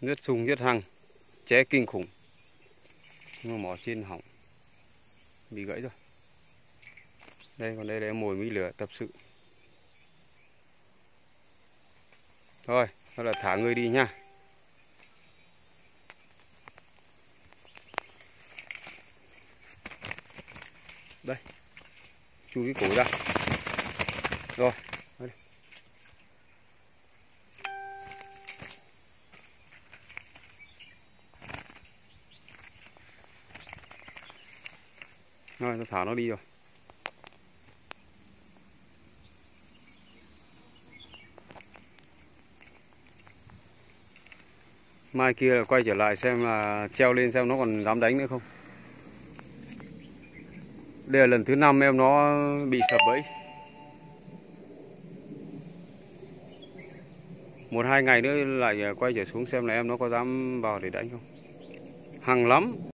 rất sung rất hăng ché kinh khủng. Nhưng mà mỏ trên hỏng. Bị gãy rồi. Đây, còn đây là mồi mỹ lửa tập sự. Thôi, đó là thả người đi nha. Đây, chui cái cổ ra. Rồi đây rồi ta thả nó đi rồi. Mai kia là quay trở lại xem là treo lên xem nó còn dám đánh nữa không? Đây là lần thứ năm em nó bị sập bẫy. Một hai ngày nữa lại à, quay trở xuống xem là em nó có dám vào để đánh không? Hằng lắm.